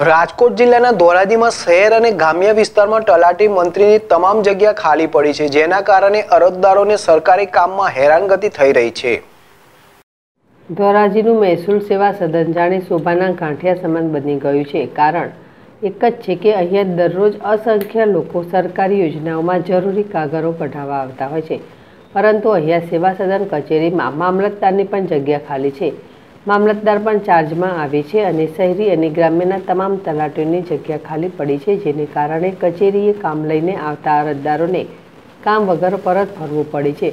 રાજકોટ જિલ્લાના ધોરાજીમાં શહેર અને ગ્રામ્ય વિસ્તારમાં તલાટી મંત્રીની તમામ જગ્યા ખાલી પડી છે, જેના કારણે અરજદારોને સરકારી કામમાં હેરાનગતિ થઈ રહી છે. ધોરાજીનું મહેસૂલ સેવા સદન જાણે શોભાના ગાંઠિયા સમાન બની ગયું છે, કારણ એક જ છે કે અહીંયા દરરોજ અસંખ્ય લોકો સરકારી યોજનાઓમાં જરૂરી કાગળો કઢાવવા આવતા હોય છે. પરંતુ અહીંયા સેવા સદન કચેરીમાં મામલતદારની પણ જગ્યા ખાલી છે. મામલતદાર પણ ચાર્જમાં આવે છે અને શહેરી અને ગ્રામ્યના તમામ તલાટીઓની જગ્યા ખાલી પડી છે, જેને કારણે કચેરીએ કામ લઈને આવતા અરજદારોને કામ વગર પરત ફરવું પડે છે.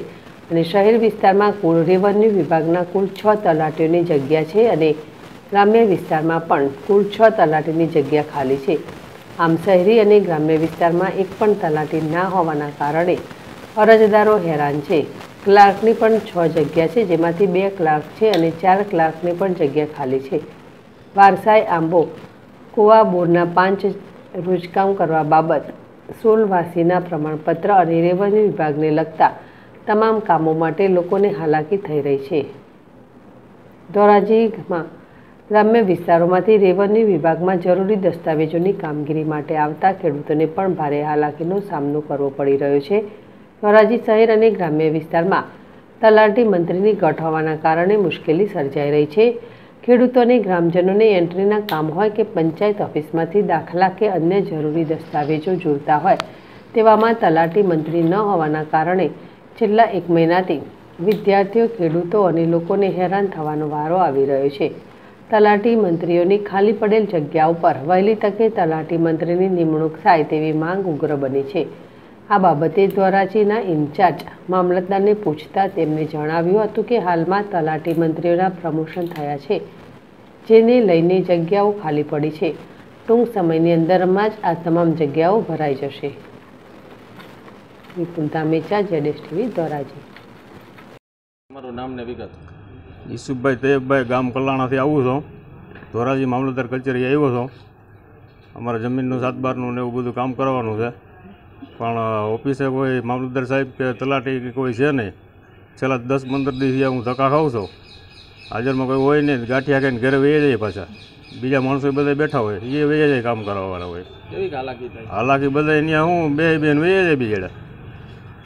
અને શહેર વિસ્તારમાં કુલ રેવન્યુ વિભાગના કુલ છ તલાટીઓની જગ્યા છે અને ગ્રામ્ય વિસ્તારમાં પણ કુલ છ તલાટીની જગ્યા ખાલી છે. આમ શહેરી અને ગ્રામ્ય વિસ્તારમાં એક પણ તલાટી ના હોવાના કારણે અરજદારો હેરાન છે. ક્લાર્કની પણ છ જગ્યા છે, જેમાંથી બે ક્લાર્ક છે અને ચાર ક્લાર્કની પણ જગ્યા ખાલી છે. વારસાઈ આંબો, કુવા બોરના પાંચ રોજકામ કરવા બાબત, સોલવાસીના પ્રમાણપત્ર અને રેવન્યુ વિભાગને લગતા તમામ કામો માટે લોકોને હાલાકી થઈ રહી છે. ધોરાજીમાં ગ્રામ્ય વિસ્તારોમાંથી રેવન્યુ વિભાગમાં જરૂરી દસ્તાવેજોની કામગીરી માટે આવતા ખેડૂતોને પણ ભારે હાલાકીનો સામનો કરવો પડી રહ્યો છે. ધોરાજી શહેર અને ગ્રામ્ય વિસ્તારમાં તલાટી મંત્રીની ઘટ હોવાના કારણે મુશ્કેલી સર્જાઈ રહી છે. ખેડૂતોને ગ્રામજનોને એન્ટ્રીના કામ હોય કે પંચાયત ઓફિસમાંથી દાખલા કે અન્ય જરૂરી દસ્તાવેજો જોઈતા હોય તેવામાં તલાટી મંત્રી ન હોવાના કારણે છેલ્લા એક મહિનાથી વિદ્યાર્થીઓ, ખેડૂતો અને લોકોને હેરાન થવાનો વારો આવી રહ્યો છે. તલાટી મંત્રીઓની ખાલી પડેલ જગ્યા ઉપર વહેલી તકે તલાટી મંત્રીની નિમણૂક થાય તેવી માંગ ઉગ્ર બની છે. આ બાબતે ધોરાજીના ઇન્ચાર્જ મામલતદારને પૂછતા તેમણે જણાવ્યું હતું કે હાલમાં તલાટી મંત્રીઓના પ્રમોશન થયા છે, જેને લઈને જગ્યાઓ ખાલી પડી છે. ટૂંક સમયની અંદરમાં જ આ તમામ જગ્યાઓ ભરાઈ જશે. વિપુલ ધામેચા, જેડેશ ટીવી ધોરાજી મારું નામ ને વિગત. ઈસુભાઈ તૈયબભાઈ, ગામ કલાણાથી આવું છું. ધોરાજી મામલતદાર કચેરી આવ્યો છું. અમારા જમીનનું સાતબારનું ને એવું બધું કામ કરવાનું છે. પણ ઓફિસે કોઈ મામલતદાર સાહેબ કે તલાટી કે કોઈ છે નહીં. છેલ્લા દસ પંદર દિવસથી હું ધક્કા ખાઉં છું. હાજરમાં કોઈ હોય નહીં ગાંઠિયા ખાઈને ઘરે વહી જાય પાછા. બીજા માણસો બધા બેઠા હોય એ વહી જાય કામ કરવાવાળા હોય. હાલાકી થાય? હાલાકી બધા અહીંયા હું બે બેન વહી જાય બીજા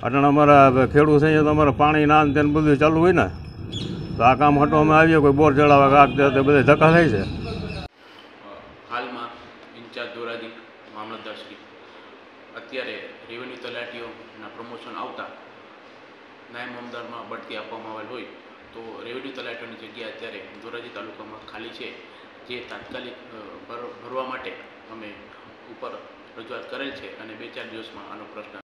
અટણ અમારા ખેડૂત છે અહીંયા તો અમારે પાણી ના ને તેને બધું ચાલુ હોય ને તો આ કામ હટો અમે આવીએ કોઈ બોર ચડાવવા કાક તે બધા ધક્કા થાય છે. હાલમાં ઇન્ચાર્જ ધોરાજી મામલતદારશ્રી અત્યારે રેવન્યુ તલાટીઓના પ્રમોશન આવતા નાયબ અમદાવાદમાં બઢતી આપવામાં આવેલ હોય તો રેવન્યુ તલાટીઓની જગ્યા અત્યારે ધોરાજી તાલુકામાં ખાલી છે. જે તાત્કાલિક ભર- ભરવા માટે અમે ઉપર રજૂઆત કરેલ છે અને બે ચાર દિવસમાં આનો પ્રશ્ન